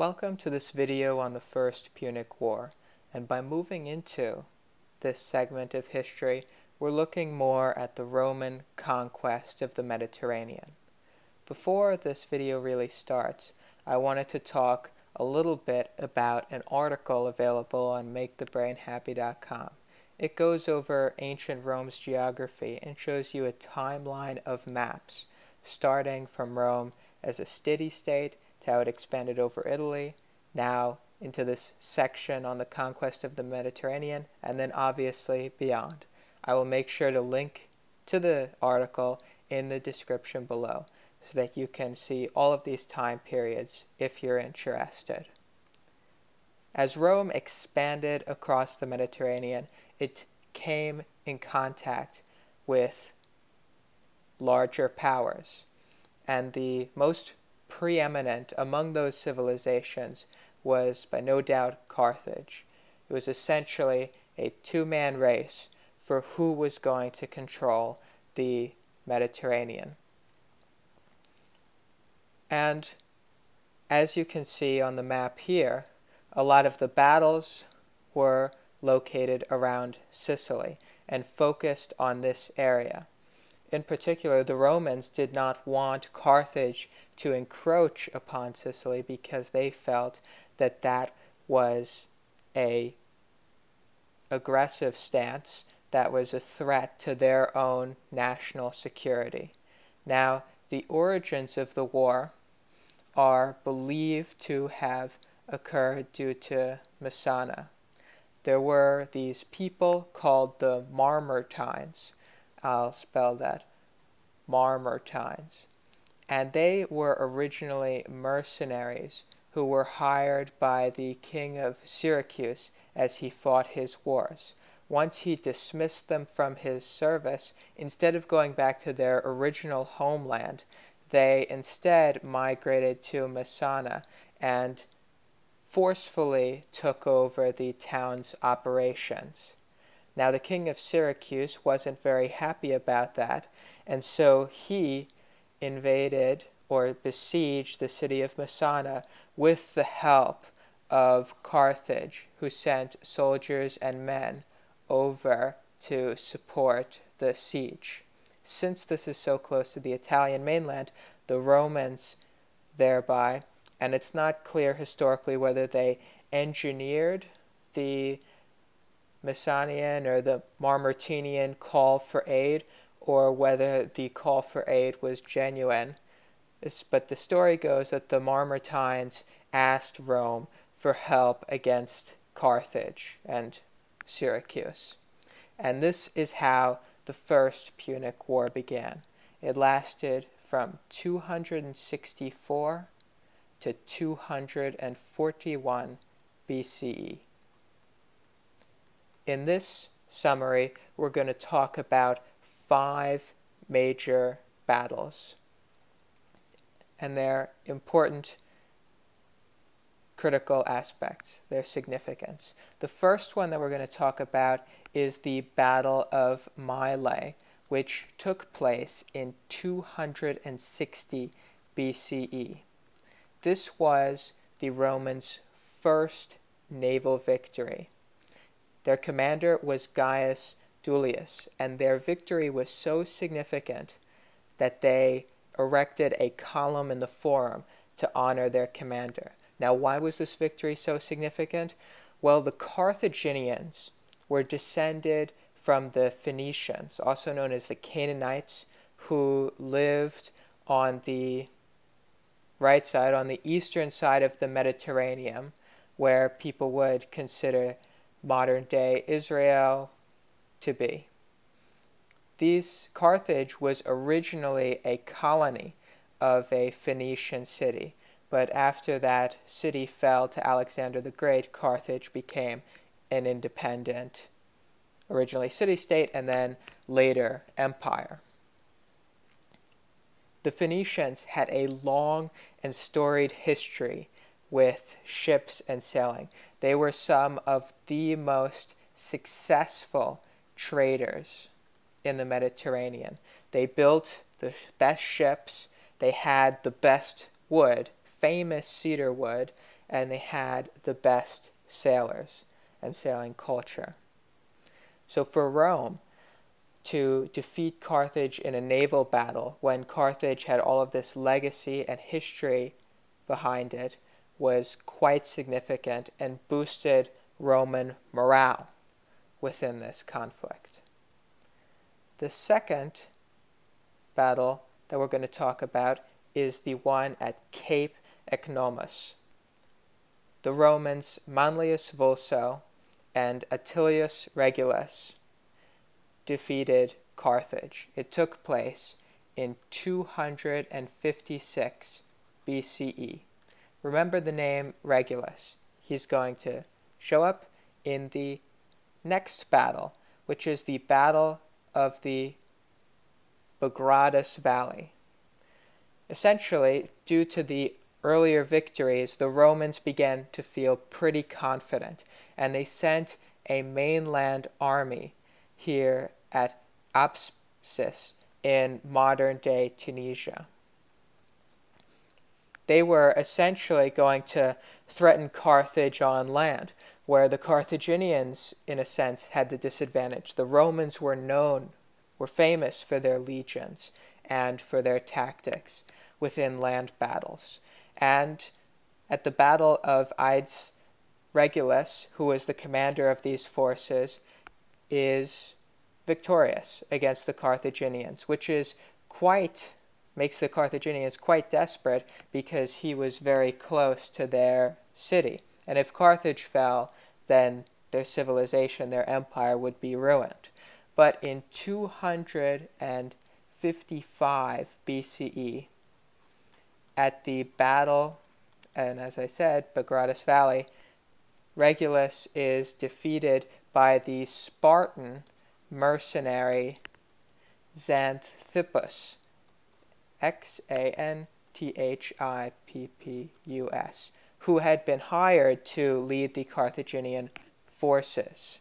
Welcome to this video on the First Punic War, and by moving into this segment of history, we're looking more at the Roman conquest of the Mediterranean. Before this video really starts, I wanted to talk a little bit about an article available on MakeTheBrainHappy.com. It goes over ancient Rome's geography and shows you a timeline of maps, starting from Rome as a city state to how it expanded over Italy, now into this section on the conquest of the Mediterranean, and then obviously beyond. I will make sure to link to the article in the description below so that you can see all of these time periods if you're interested. As Rome expanded across the Mediterranean, it came in contact with larger powers. And the most preeminent among those civilizations was, by no doubt, Carthage. It was essentially a two man race for who was going to control the Mediterranean. And as you can see on the map here, a lot of the battles were located around Sicily and focused on this area. In particular, the Romans did not want Carthage to encroach upon Sicily because they felt that that was a aggressive stance that was a threat to their own national security. Now, the origins of the war are believed to have occurred due to Messana. There were these people called the Mamertines I'll spell that, Mamertines. And they were originally mercenaries who were hired by the king of Syracuse as he fought his wars. Once he dismissed them from his service, instead of going back to their original homeland, they instead migrated to Messana and forcefully took over the town's operations. Now, the king of Syracuse wasn't very happy about that, and so he invaded or besieged the city of Messana with the help of Carthage, who sent soldiers and men over to support the siege. Since this is so close to the Italian mainland, the Romans thereby, and it's not clear historically whether they engineered the Messanian or the Mamertinian call for aid or whether the call for aid was genuine. But the story goes that the Mamertines asked Rome for help against Carthage and Syracuse. And this is how the First Punic War began. It lasted from 264 to 241 BCE. In this summary, we're going to talk about five major battles and their important critical aspects, their significance. The first one that we're going to talk about is the Battle of Mylae, which took place in 260 BCE. This was the Romans' first naval victory. Their commander was Gaius Duilius, and their victory was so significant that they erected a column in the forum to honor their commander. Now, why was this victory so significant? Well, the Carthaginians were descended from the Phoenicians, also known as the Canaanites, who lived on the right side, on the eastern side of the Mediterranean, where people would consider modern day Israel to be. These Carthage was originally a colony of a Phoenician city, but after that city fell to Alexander the Great, Carthage became an independent, originally city state and then later empire. The Phoenicians had a long and storied history with ships and sailing. They were some of the most successful traders in the Mediterranean. They built the best ships, they had the best wood, famous cedar wood, and they had the best sailors and sailing culture. So for Rome to defeat Carthage in a naval battle when Carthage had all of this legacy and history behind it was quite significant and boosted Roman morale within this conflict. The second battle that we're going to talk about is the one at Cape Ecnomus. The Romans Manlius Vulso and Atilius Regulus defeated Carthage. It took place in 256 BCE. Remember the name Regulus. He's going to show up in the next battle, which is the Battle of the Bagradas Valley. Essentially, due to the earlier victories, the Romans began to feel pretty confident, and they sent a mainland army here at Apsus in modern day Tunisia. They were essentially going to threaten Carthage on land, where the Carthaginians, in a sense, had the disadvantage. The Romans were known, were famous for their legions and for their tactics within land battles. And at the Battle of Adys Regulus, who was the commander of these forces, is victorious against the Carthaginians, which is quite makes the Carthaginians quite desperate because he was very close to their city. And if Carthage fell, then their civilization, their empire would be ruined. But in 255 BCE, at the battle, and as I said, Bagradas Valley, Regulus is defeated by the Spartan mercenary Xanthippus, X A N T H I P P U S, who had been hired to lead the Carthaginian forces.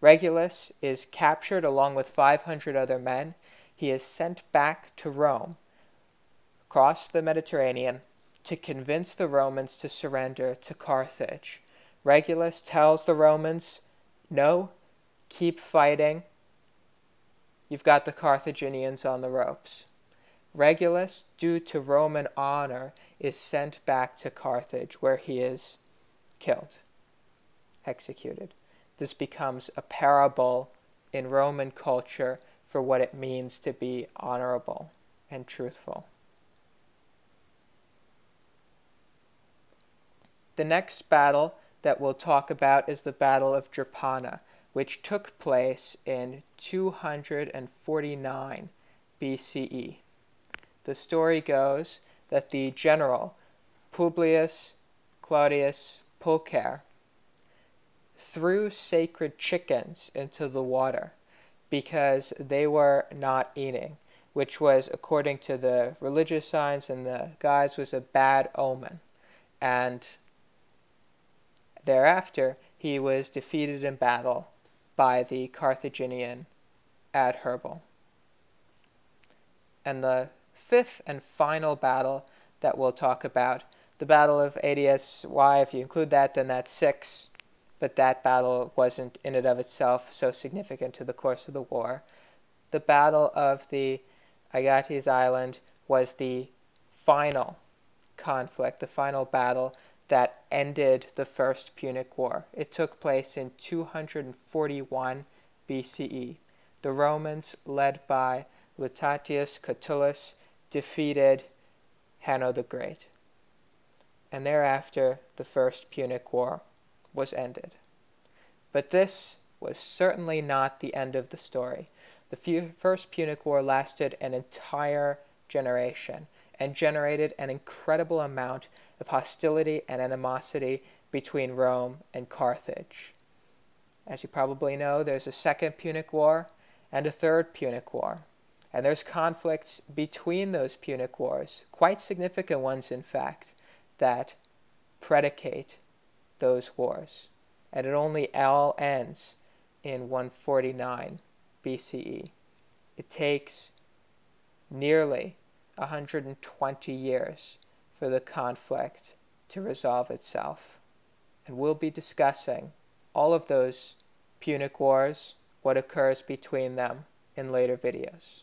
Regulus is captured along with 500 other men. He is sent back to Rome, across the Mediterranean, to convince the Romans to surrender to Carthage. Regulus tells the Romans, No, keep fighting. You've got the Carthaginians on the ropes. Regulus, due to Roman honor, is sent back to Carthage, where he is killed, executed. This becomes a parable in Roman culture for what it means to be honorable and truthful. The next battle that we'll talk about is the Battle of Drepana, which took place in 249 BCE. The story goes that the general Publius Claudius Pulcher threw sacred chickens into the water because they were not eating, which was, according to the religious signs and the guides, was a bad omen. And thereafter, he was defeated in battle by the Carthaginian Adherbal. And the fifth and final battle that we'll talk about. The Battle of Adys Y, if you include that, then that's six, but that battle wasn't in and of itself so significant to the course of the war. The Battle of the Aegates Island was the final conflict, the final battle that ended the First Punic War. It took place in 241 BCE. The Romans, led by Lutatius Catulus, defeated Hanno the Great. And thereafter, the First Punic War was ended. But this was certainly not the end of the story. The First Punic War lasted an entire generation and generated an incredible amount of hostility and animosity between Rome and Carthage. As you probably know, there's a Second Punic War and a Third Punic War. And there's conflicts between those Punic Wars, quite significant ones, in fact, that predicate those wars. And it only all ends in 149 BCE. It takes nearly 120 years for the conflict to resolve itself. And we'll be discussing all of those Punic Wars, what occurs between them in later videos.